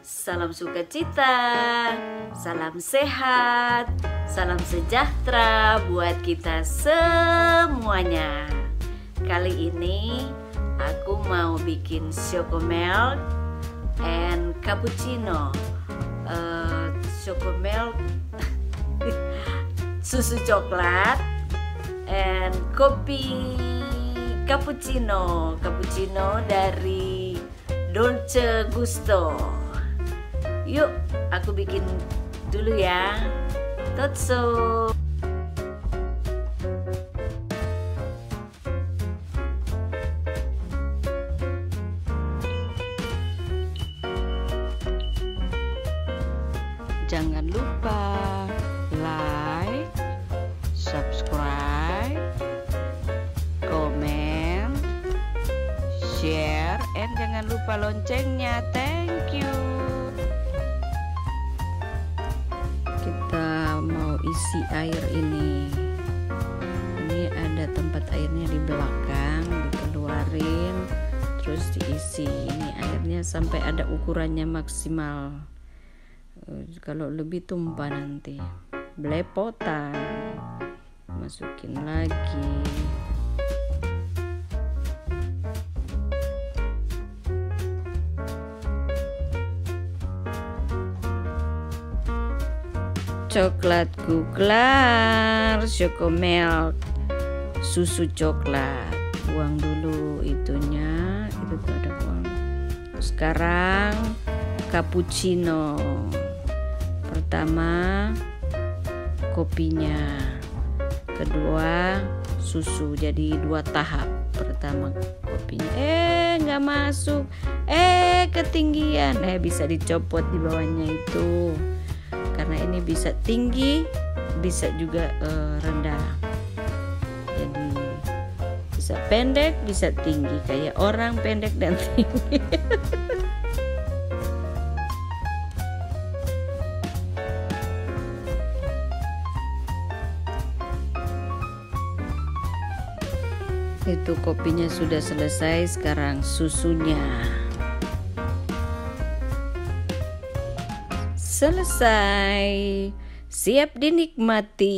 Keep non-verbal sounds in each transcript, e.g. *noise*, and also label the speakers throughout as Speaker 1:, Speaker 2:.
Speaker 1: Salam sukacita, salam sehat, salam sejahtera buat kita semuanya. Kali ini aku mau bikin choco milk and cappuccino. Uh, choco milk, *laughs* susu coklat, and kopi cappuccino. Cappuccino dari Dolce Gusto. Yuk, aku bikin dulu ya. Totso. Jangan lupa like, subscribe, komen, share, and jangan lupa loncengnya. Thank isi air ini. Ini ada tempat airnya di belakang dikeluarin terus diisi. Ini airnya sampai ada ukurannya maksimal. Eh, kalau lebih tumpah nanti. Belepotan. Masukin lagi coklat choco milk. Susu coklat. Buang dulu itunya. Itu tuh ada buang. Sekarang cappuccino. Pertama kopinya. Kedua susu. Jadi dua tahap pertama kopinya. Eh nggak masuk. Eh ketinggian. Eh bisa dicopot di bawahnya itu karena ini bisa tinggi bisa juga uh, rendah. Jadi bisa pendek bisa tinggi. Kayak orang pendek dan *laughs* tinggi. Itu kopinya sudah selesai sekarang susunya selesai. Siap dinikmati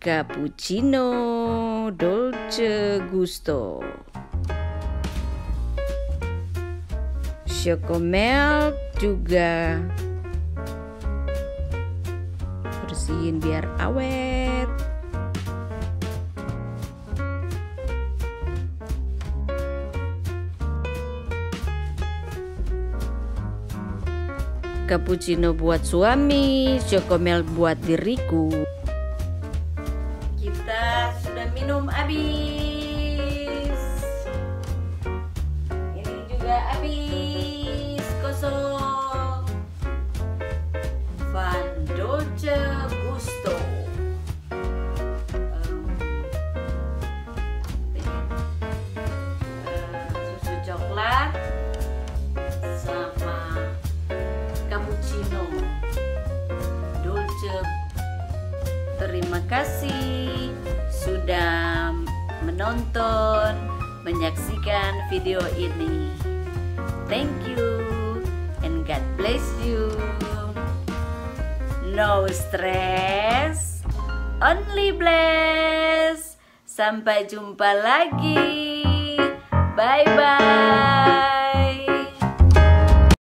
Speaker 1: cappuccino dolce gusto. Choco milk juga bersihin biar awet. Cappuccino buat suami, chokomel buat diriku. Kita sudah minum habis. Kasih sudah menonton, menyaksikan video ini. Thank you and God bless you. No stress, only bless. Sampai jumpa lagi. Bye bye.